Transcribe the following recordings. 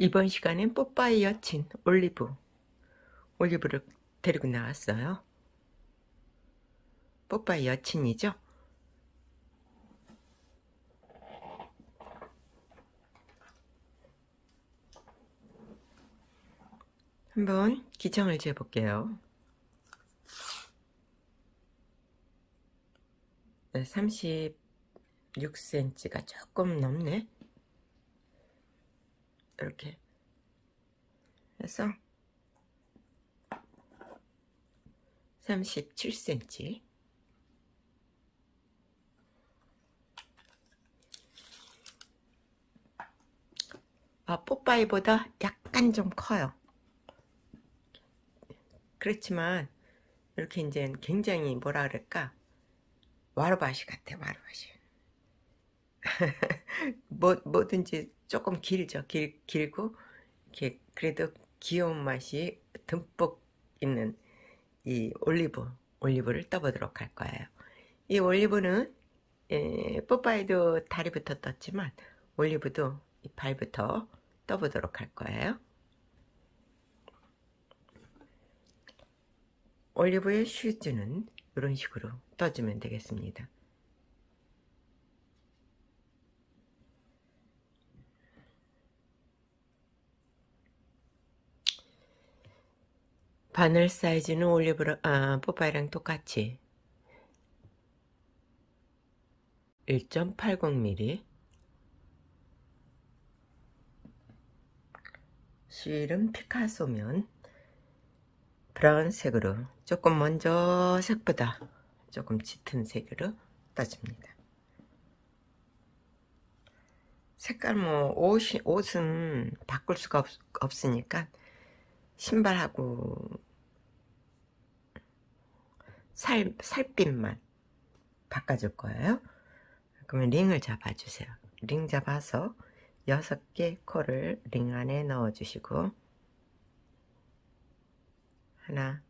이번 시간엔 뽀빠이 여친 올리브. 올리브를 데리고 나왔어요. 뽀빠이 여친이죠? 한번 기장을 재볼게요. 36cm가 조금 넘네 이렇게. 해서 37cm 아, 뽀빠이보다 약간 좀 커요. 그렇지만 이렇게 이제 굉장히 뭐라 그럴까? 와르바시 같아 와르바시 뭐, 뭐든지 조금 길죠. 길, 길고 이렇게 그래도 귀여운 맛이 듬뿍 있는 이 올리브 올리브를 떠보도록 할 거예요. 이 올리브는 에, 뽀빠이도 다리부터 떴지만 올리브도 이 발부터 떠보도록 할 거예요. 올리브의 슈즈는 이런 식으로 떠주면 되겠습니다. 바늘 사이즈는 올리브랑 아, 뽀빠이랑 똑같이. 1.80mm 실은 피카소면. 브라운색으로. 조금 먼저 색보다 조금 짙은 색으로 떠줍니다. 색깔 뭐 옷이, 옷은 바꿀 수가 없, 없으니까 신발하고 살, 살빛만 바꿔줄 거예요. 그러면 링을 잡아주세요. 링 잡아서 6개 코를 링 안에 넣어주시고 하나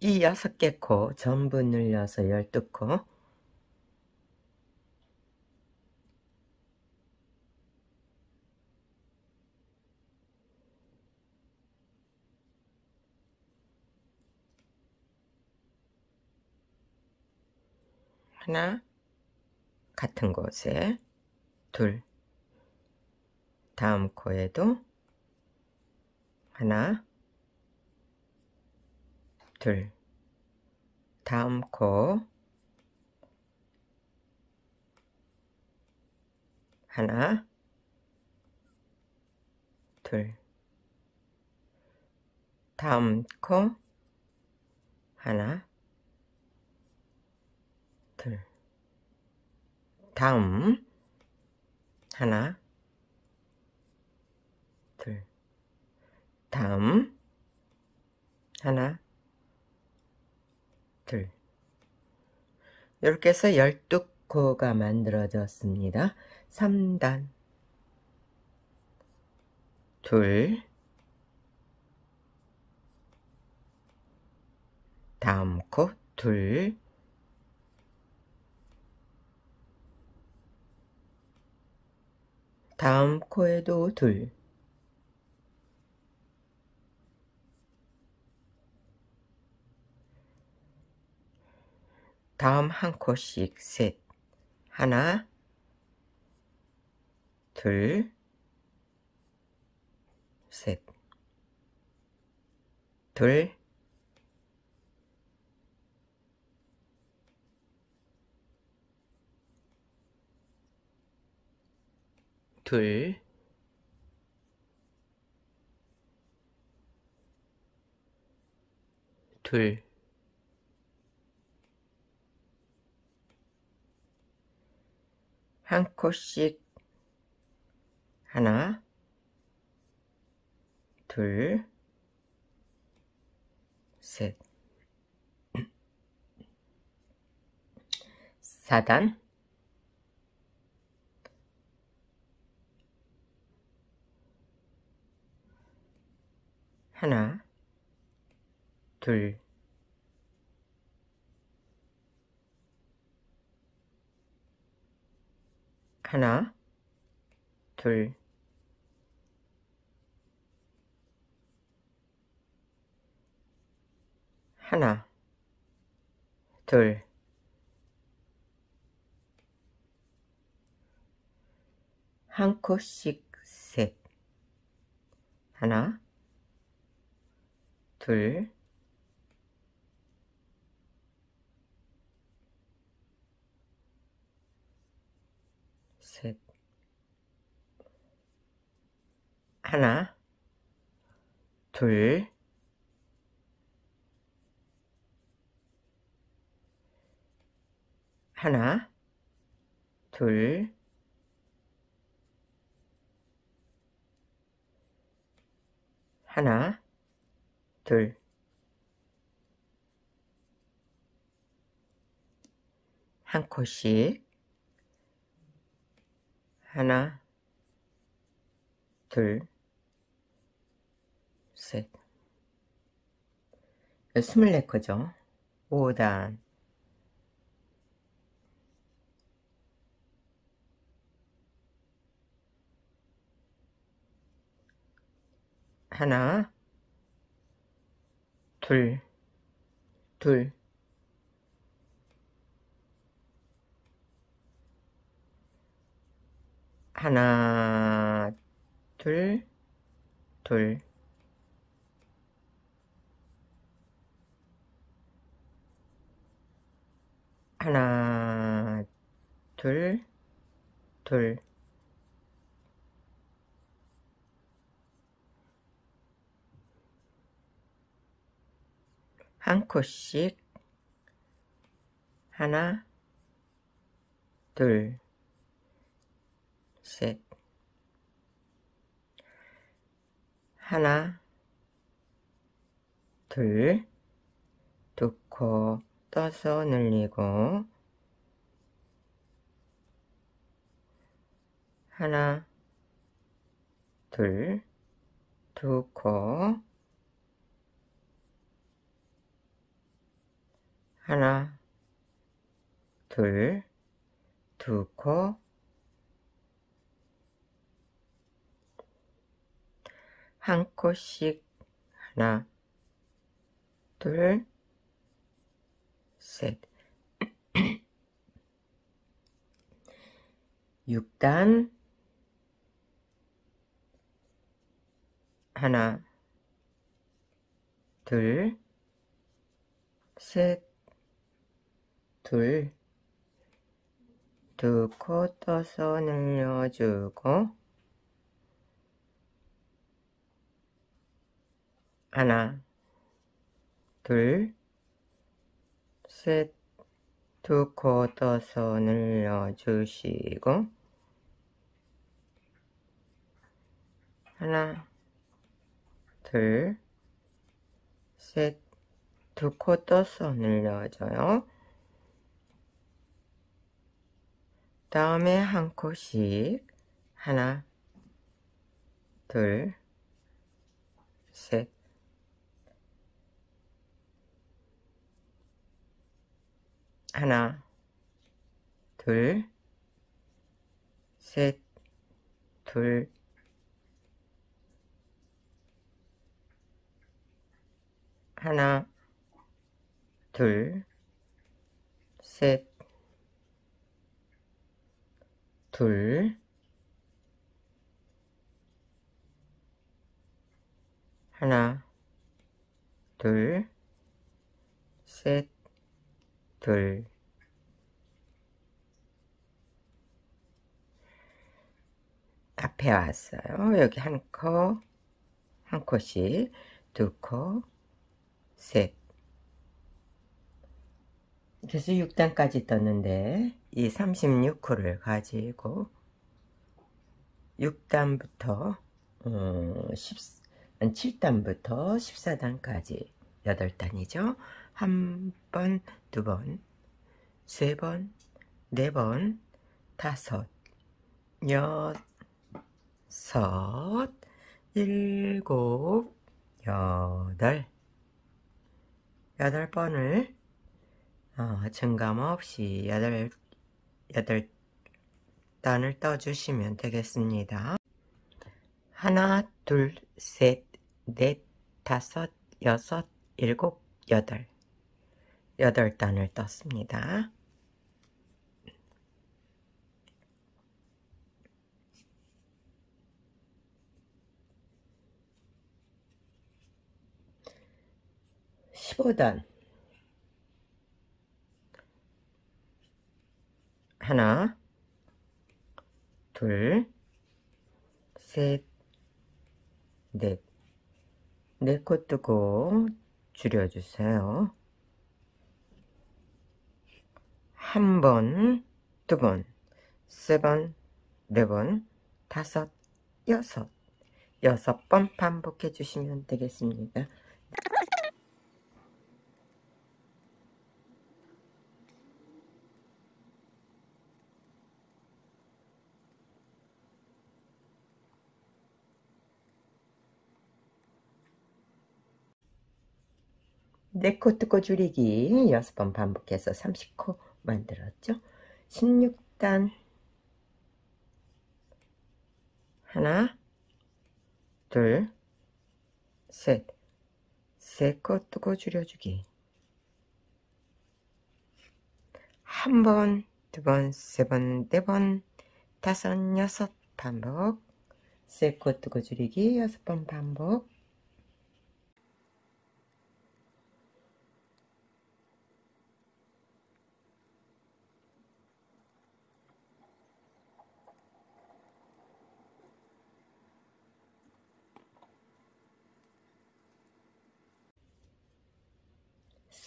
이 여섯 개코 전부 늘려서 열두 코. 하나 같은 곳에 둘. 다음 코에도 하나 둘. 다음 코. 하나. 둘. 다음 코. 하나. 둘. 다음. 하나. 둘. 다음. 하나 둘 이렇게 해서 12코가 만들어졌습니다. 3단. 둘. 다음 코 둘. 다음 코에도 둘 다음 한 코씩 셋. 하나 둘 셋. 둘 둘, 둘, 한 코씩 하나, 둘, 셋, 4단. 하나 둘 하나 둘 하나 둘 한 코씩 셋 하나 둘 셋, 하나, 둘, 하나, 둘, 하나, 둘, 한 코씩, 하나, 둘, 셋. 24코죠. 5단. 하나, 둘, 둘, 하나, 둘, 둘, 하나, 둘, 둘, 한 코씩 하나, 둘, 셋, 하나, 둘, 두 코 떠서 늘리고, 하나, 둘, 두 코, 하나, 둘, 두 코, 한 코씩 하나, 둘, 셋. 6단. 하나, 둘, 셋, 둘, 두 코 떠서 늘려주고. 하나, 둘, 셋, 두코 떠서 늘려주시고 하나, 둘, 셋, 두 코 떠서 늘려줘요. 다음에 한 코씩 하나, 둘, 셋, 하나, 둘, 셋, 둘, 하나, 둘, 셋, 둘, 하나, 둘, 셋, 둘, 앞에 왔어요. 여기 한 코, 한 코씩, 두 코, 셋, 그래서 6단까지 떴는데 이 36호를 가지고 6단부터 어, 10, 7단부터 14단까지 8단이죠. 한 번, 두 번, 세 번, 네 번, 다섯, 여섯, 일곱, 여덟, 여덟 번을 어, 증감 없이 여덟, 여덟 단을 떠주시면 되겠습니다. 하나, 둘, 셋, 넷, 다섯, 여섯, 일곱, 여덟. 여덟 단을 떴습니다. 십오단 하나, 둘, 셋, 넷. 네코 뜨고 줄여주세요. 한 번, 두 번, 세 번, 네 번, 다섯, 여섯. 여섯 번 반복해 주시면 되겠습니다. 네코 뜨고 줄이기 6번 반복해서 30코 만들었죠. 16단 하나 둘 셋. 세코 뜨고 줄여주기. 한 번, 두 번, 세 번, 네 번, 다섯, 여섯 반복. 세코 뜨고 줄이기. 여섯 번 반복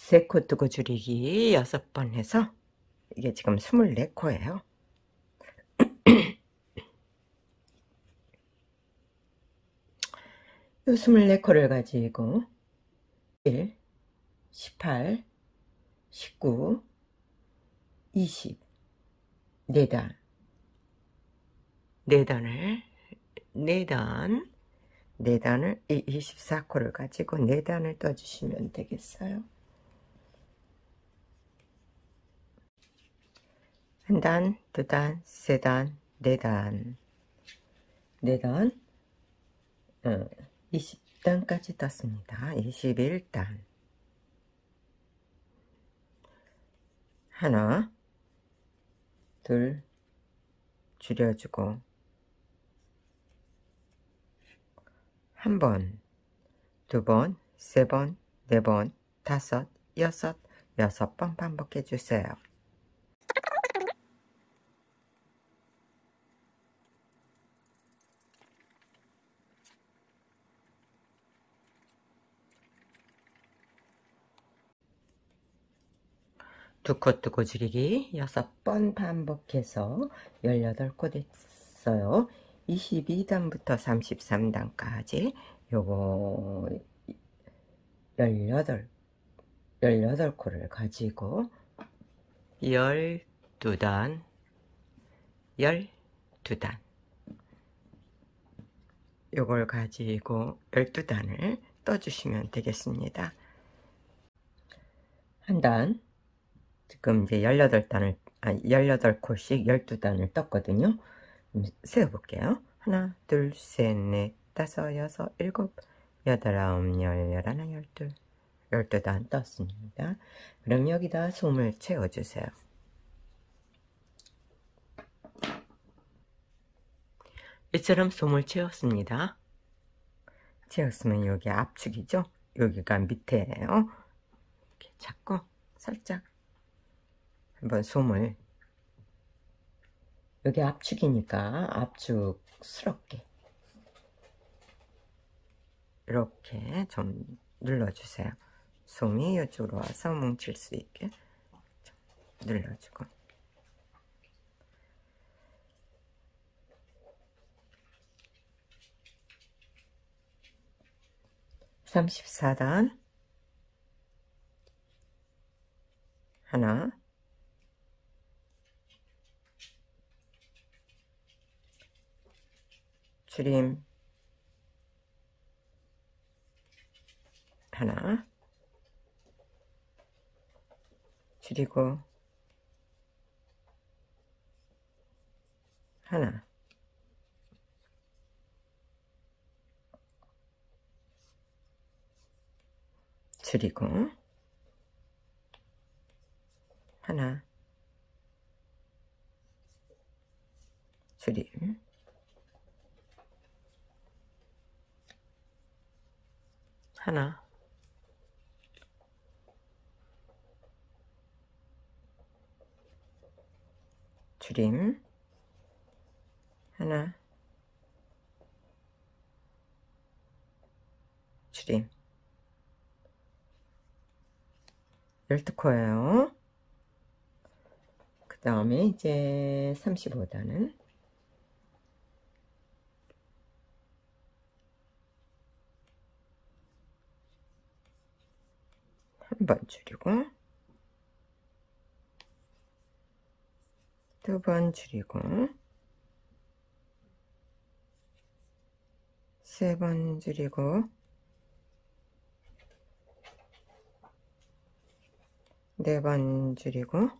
세코 뜨고 줄이기 여섯 번 해서 이게 지금 24코예요. 이 24코를 가지고 1, 18, 19, 20 4단 4단을 4단 4단을 24코를 가지고 4단을 떠주시면 되겠어요. 한 단, 두 단, 세 단, 네 단, 네 단, 어, 20단까지 떴습니다. 21단. 하나, 둘, 줄여주고, 한 번, 두 번, 세 번, 네 번, 다섯, 여섯, 여섯 번 반복해 주세요. 두코 뜨고 줄이기 6번 반복해서 18코 됐어요. 22단부터 33단까지 요거 18, 18코를 가지고 12단, 12단 요걸 가지고 12단을 떠주시면 되겠습니다. 한 단, 지금 이제 18단을, 아, 18코씩 12단을 떴거든요. 세어볼게요. 하나, 둘, 셋, 넷, 다섯, 여섯, 일곱, 여덟, 아홉, 열, 열하나, 열둘, 열두 단 떴습니다. 그럼 여기다 솜을 채워주세요. 이처럼 솜을 채웠습니다. 채웠으면 여기 압축이죠? 여기가 밑에예요. 이렇게 잡고 살짝 한번 솜을. 여기 압축이니까 압축스럽게. 이렇게 좀 눌러주세요. 솜이 이쪽으로 와서 뭉칠 수 있게 좀 눌러주고. 삼십사단 하나 줄임 하나 줄이고 하나. 줄이고 하나. 줄임 하나. 줄임. 하나. 줄임. 12코예요. 그 다음에 이제 35단은 한 번 줄이고 두 번 줄이고 세 번 줄이고 네 번 줄이고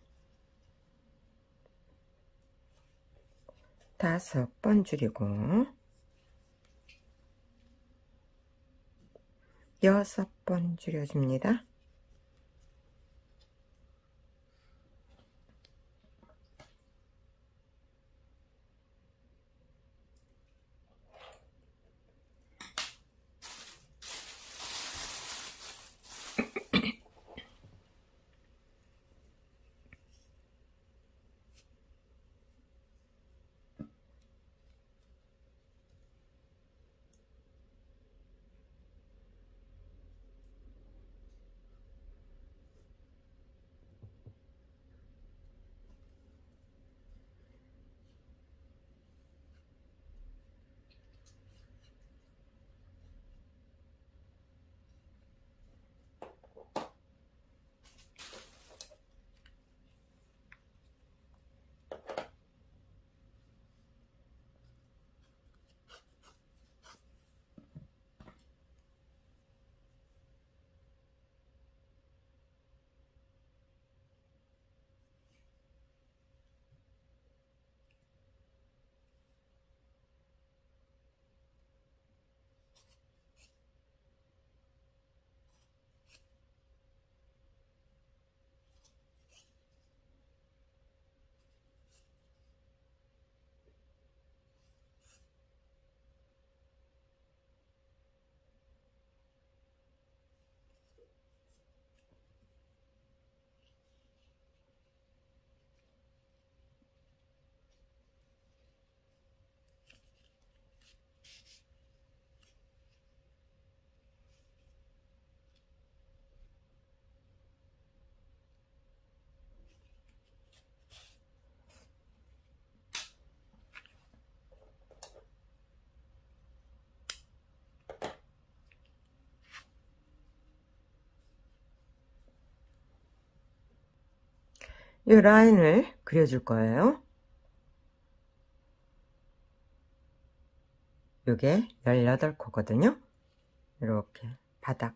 다섯 번 줄이고 여섯 번 줄여줍니다. 이 라인을 그려줄 거예요. 이게 18코거든요. 이렇게 바닥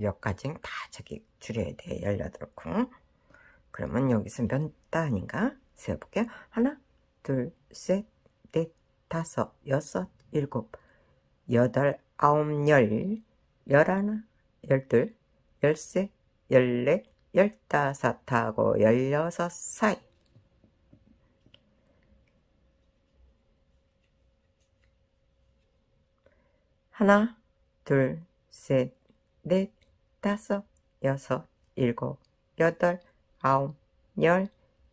여기까지 다 저기 줄여야 돼. 18코. 그러면 여기서 몇 단인가? 세어볼게요. 하나, 둘, 셋, 넷, 다섯, 여섯, 일곱, 여덟, 아홉, 열, 열하나, 열둘, 열세, 열넷, 열다섯하고 열여섯 사이. 하나 둘 셋 넷 다섯 여섯 일곱 여덟 아홉 열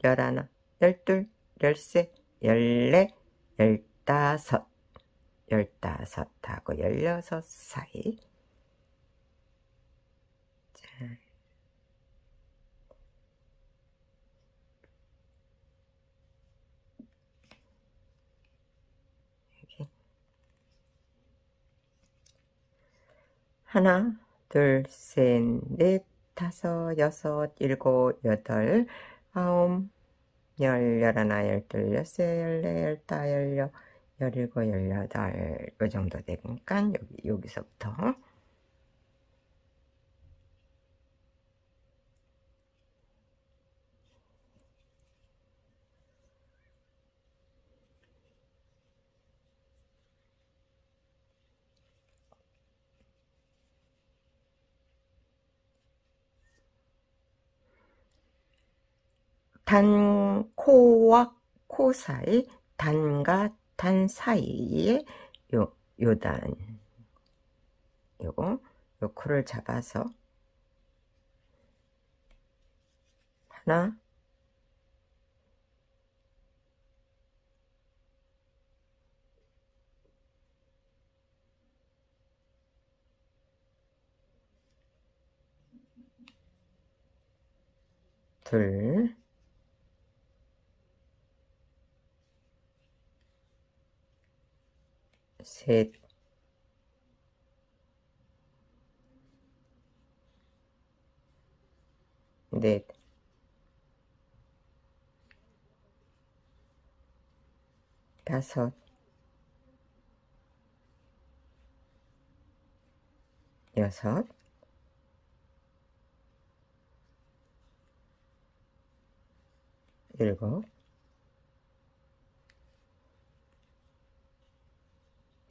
열하나 열둘 열세 열네 열다섯. 열다섯하고 열여섯 사이 하나, 둘, 셋, 넷, 다섯, 여섯, 일곱, 여덟, 아홉, 열, 열하나, 열둘, 열세, 열네, 열다, 열여, 열일곱, 열여덟, 요 정도 되니까 여기, 여기서부터 단 코와 코 사이 단과 단 사이에 요 요단. 요거 요 코를 잡아서 하나 둘 셋, 넷, 다섯, 여섯, 일곱,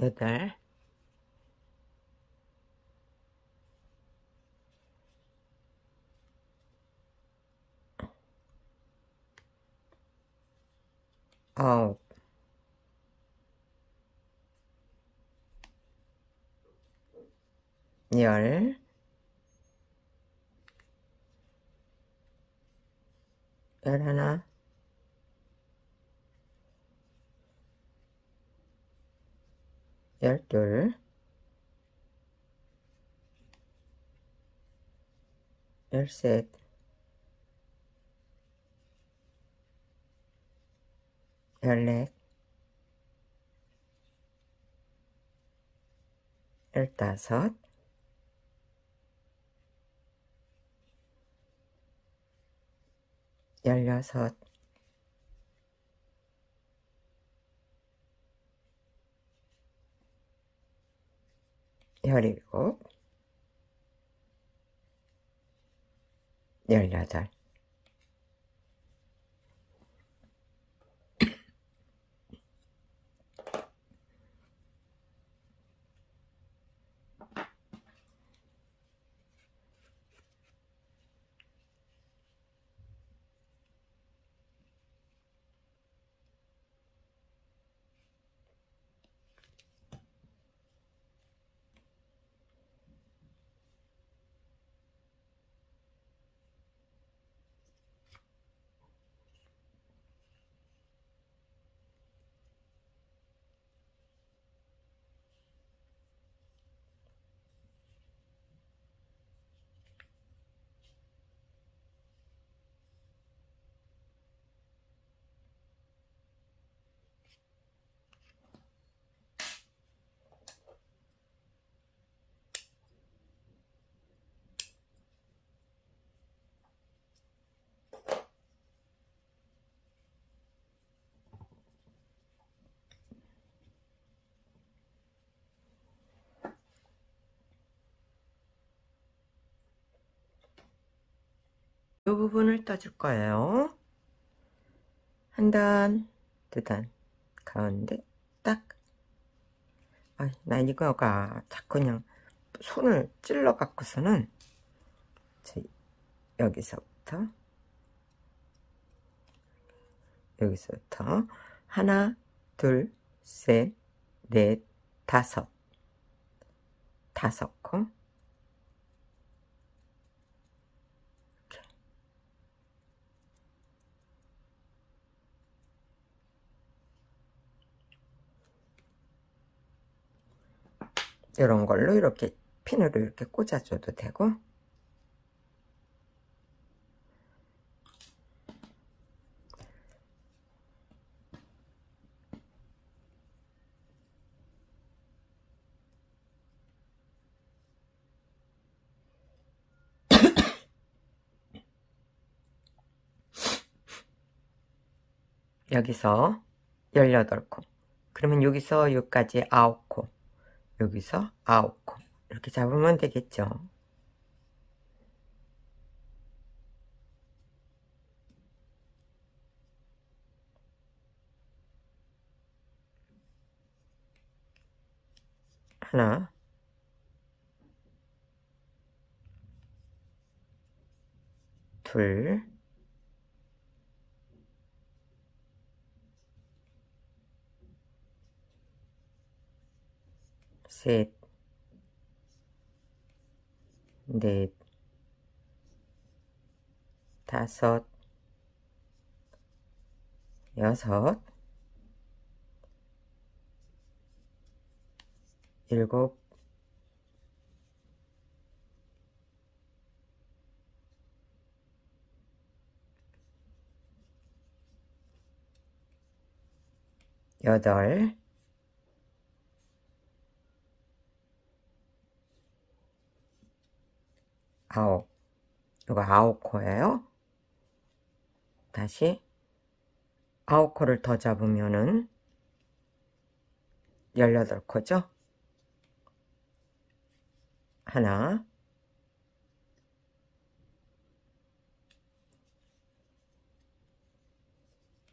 여덟, 아홉, 열, 열하나, 열둘, 열셋, 열넷, 열다섯, 열여섯, 열일곱, 열여덟, 이 부분을 떠줄 거예요. 한 단, 두 단, 가운데 딱. 아, 나 이거가 자꾸 그냥 손을 찔러 갖고서는 여기서부터 여기서부터 하나, 둘, 셋, 넷, 다섯 다섯 이런 걸로 이렇게 핀으로 이렇게 꽂아줘도 되고. 여기서 18코. 그러면 여기서 여기까지 9코. 여기서 9코. 이렇게 잡으면 되겠죠? 하나. 둘 셋, 넷, 다섯, 여섯, 일곱, 여덟, 아홉. 이거 아홉 코예요. 다시 아홉 코를 더 잡으면은 18코죠? 하나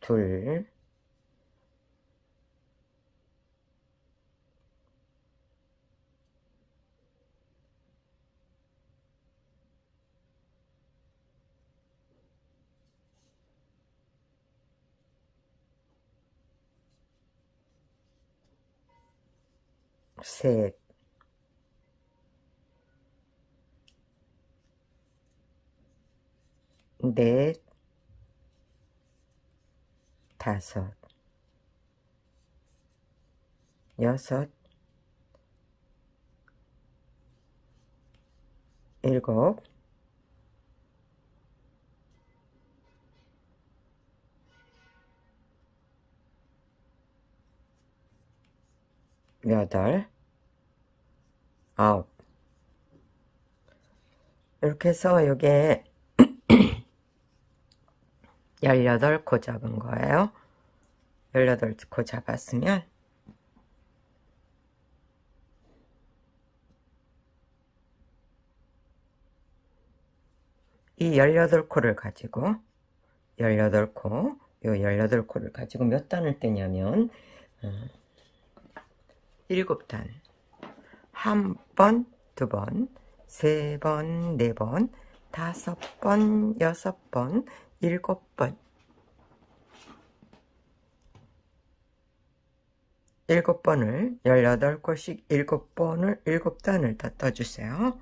둘 셋, 넷, 다섯, 여섯, 일곱, 여덟, 아홉. 이렇게 해서 요게 18코 잡은 거예요. 18코 잡았으면 이 18코를 가지고 18코 요 18코를 가지고 몇 단을 떼냐면 어, 7단 한 번, 두 번, 세 번, 네 번, 다섯 번, 여섯 번, 일곱 번. 일곱 번을 열여덟 곳씩 일곱 번을 일곱 단을 더 떠주세요.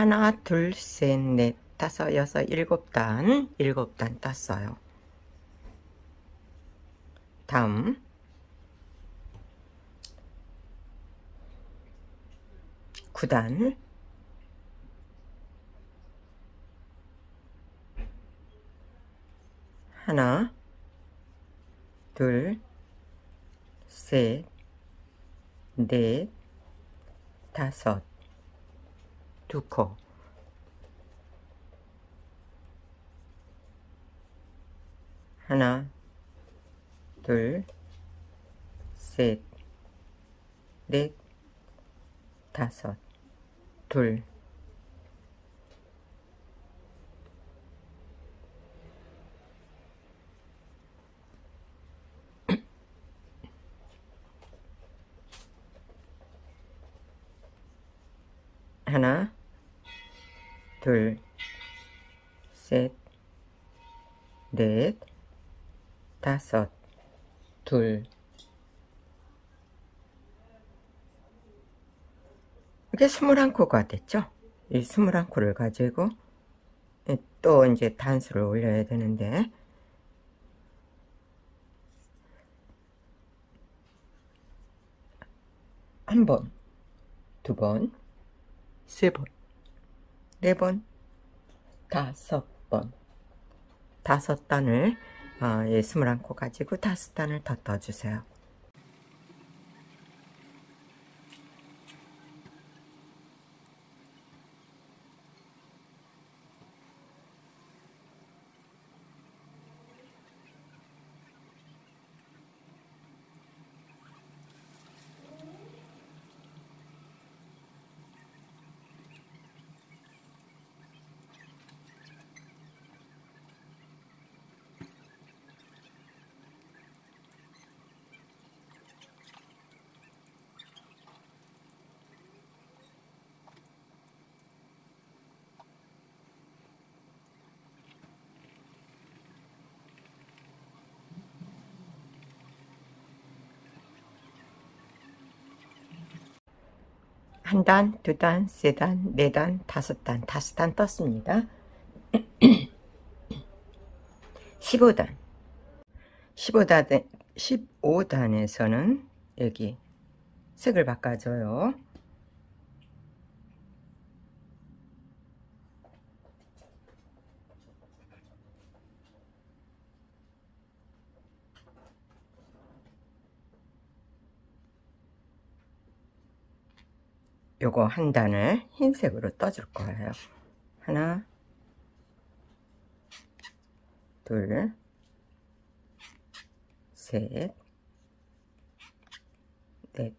하나, 둘, 셋, 넷, 다섯, 여섯, 일곱 단, 일곱 단 땄어요. 다음. 9단. 하나, 둘, 셋, 넷, 다섯, 두 코. 하나, 둘, 셋, 넷, 다섯, 둘, 하나, 둘, 셋, 넷, 다섯, 둘. 이게 스물한 코가 됐죠? 이 스물한 코를 가지고 또 이제 단수를 올려야 되는데 한 번, 두 번, 세 번, 네 번, 다섯 번, 다섯 단을 어, 예, 스물한코 가지고 다섯 단을 더 떠주세요. 한 단, 두 단, 세 단, 네 단, 다섯 단, 다섯 단 떴습니다. 15단. 15단, 15단에서는 여기 색을 바꿔줘요. 요거 한 단을 흰색으로 떠줄 거예요. 하나, 둘, 셋, 넷,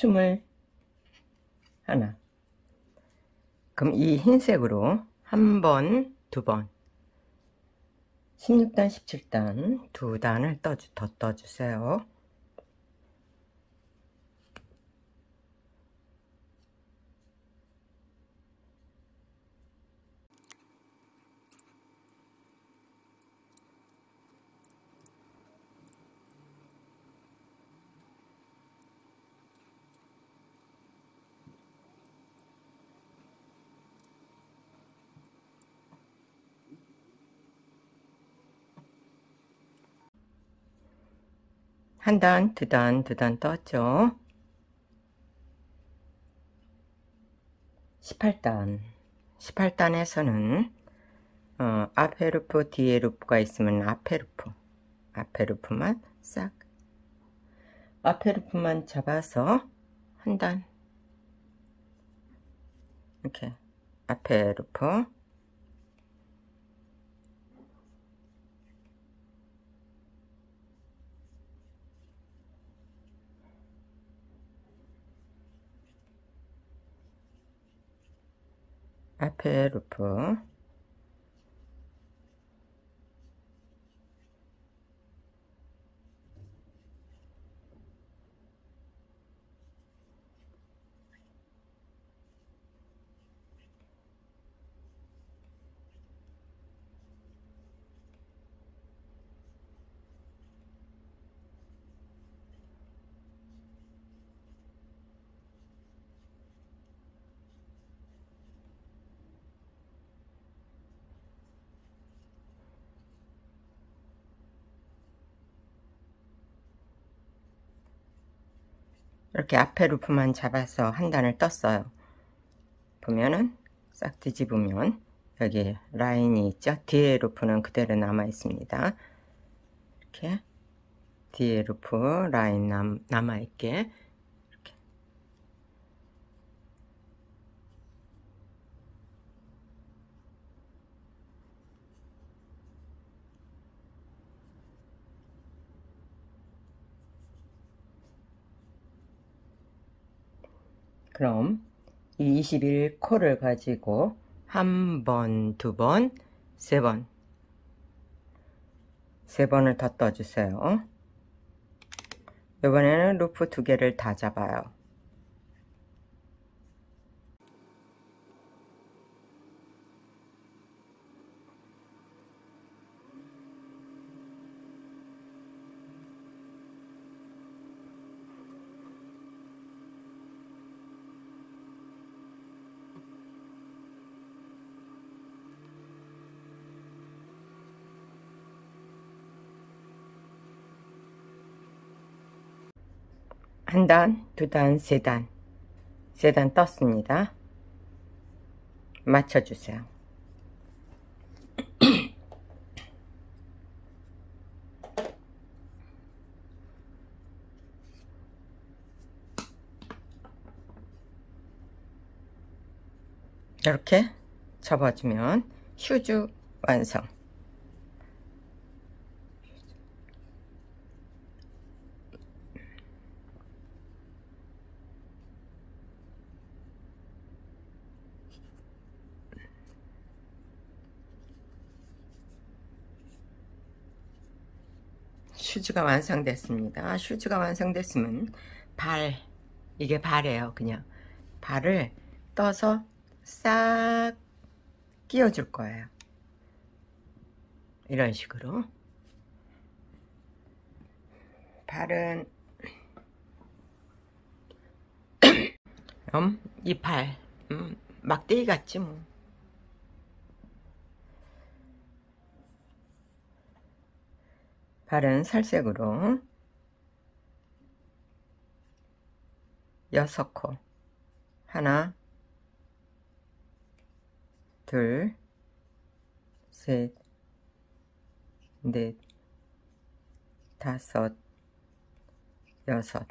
스물 하나. 그럼 이 흰색으로 한 번, 두 번, 16단, 17단 두 단을 떠, 더 떠주세요. 한 단, 두 단, 두 단 떴죠. 18단. 18단에서는 어, 앞에 루프, 뒤에 루프가 있으면 앞에 루프, 앞에 루프만 싹. 앞에 루프만 잡아서 한 단. 이렇게. 앞에 루프 앞에 루프 이렇게 앞에 루프만 잡아서 한 단을 떴어요. 보면은 싹 뒤집으면 여기 라인이 있죠. 뒤에 루프는 그대로 남아 있습니다. 이렇게 뒤에 루프 라인 남, 남아 있게 이렇게 그럼 이 21코를 가지고 한 번, 두 번, 세 번, 세 번을 더 떠주세요. 이번에는 루프 두 개를 다 잡아요. 한 단, 두 단, 세 단, 세 단 떴습니다. 맞춰주세요. 이렇게 접어주면 휴즈 완성. 슈즈가 완성됐습니다. 슈즈가 완성됐으면 발, 이게 발이에요. 그냥 발을 떠서 싹 끼워줄 거예요. 이런 식으로 발은 음, 이발 음, 막대기 같지 뭐 발은 살색으로. 여섯 코. 하나 둘 셋 넷 다섯 여섯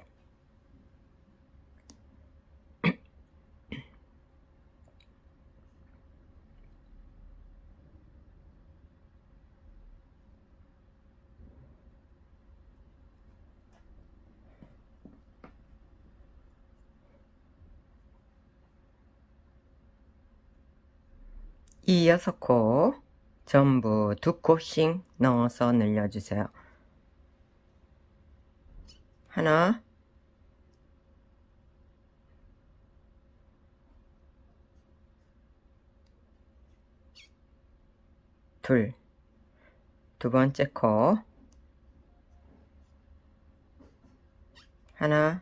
이 여섯 코 전부 두 코씩 넣어서 늘려주세요. 하나. 둘, 두 번째 코. 하나.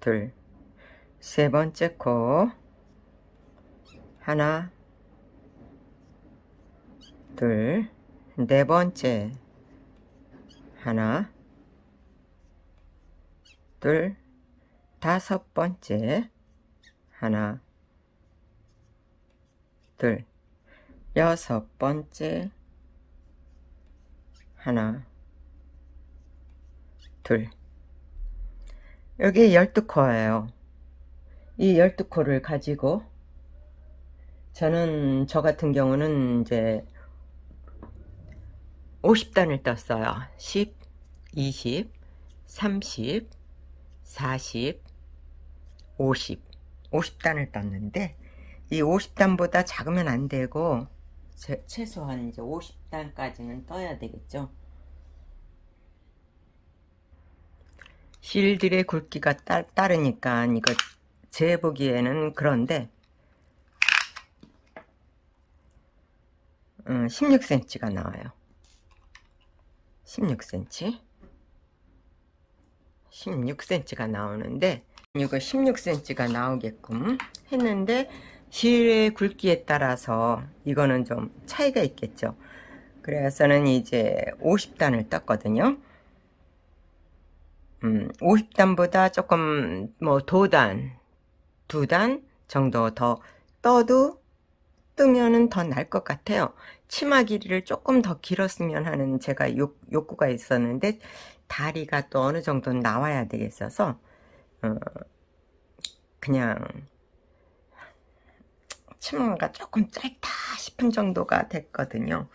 둘, 세 번째 코 하나, 둘, 네 번째, 하나, 둘, 다섯 번째, 하나, 둘, 여섯 번째, 하나, 둘. 여기 열두 코예요. 이 열두 코를 가지고 저는 저 같은 경우는 이제 50단을 떴어요. 10, 20, 30, 40, 50 50단을 떴는데 이 50단보다 작으면 안 되고 제, 최소한 이제 50단까지는 떠야 되겠죠. 실들의 굵기가 따, 따르니까 이거 재 보기에는 그런데 16cm가 음, 나와요. 16cm 16cm가 나오는데 이거 16cm가 나오게끔 했는데 실의 굵기에 따라서 이거는 좀 차이가 있겠죠. 그래서는 이제 50단을 떴거든요. 음, 50단보다 조금 뭐 도단, 두단 정도 더 떠도 뜨면은 더 나을 것 같아요. 치마 길이를 조금 더 길었으면 하는 제가 욕, 욕구가 있었는데 다리가 또 어느 정도 나와야 되겠어서 어, 그냥 치마가 조금 짧다 싶은 정도가 됐거든요.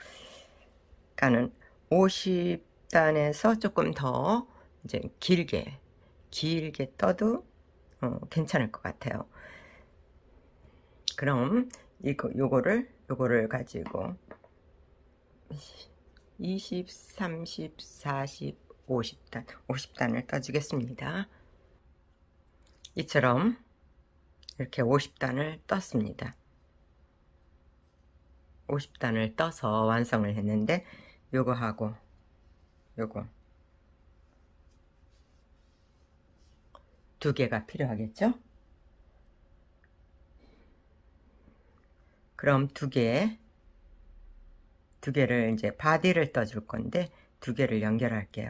그러니까는 50단에서 조금 더 이제 길게 길게 떠도 어, 괜찮을 것 같아요. 그럼 이거 요거를 요거를 가지고 20, 30, 40, 50단 50단을 떠주겠습니다. 이처럼 이렇게 50단을 떴습니다. 50단을 떠서 완성을 했는데 요거 하고 요거 두 개가 필요하겠죠? 그럼 두 개, 두 개를 이제 바디를 떠줄 건데 두 개를 연결할게요.